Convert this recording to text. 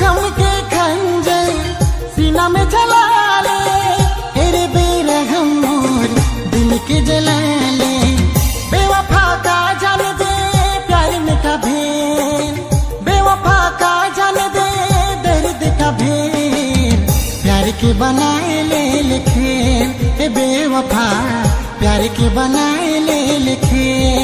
गम के खंजर सीना में चला ले तेरे बेरहम मोर दिल के जला ले बेवफा का जान दे प्यार में का भेद, बेवफा का जान दे दर्द का भेद। प्यार के बनाए ले लिखे बेवफा, प्यार के बनाए ले लिखे।